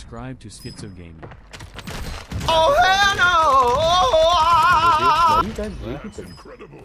subscribe to Schizo Gaming. Oh hell no! Oh, ah! Why you guys leaving? That's incredible.